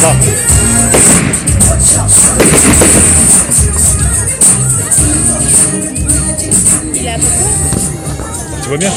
好。Tu vois bien?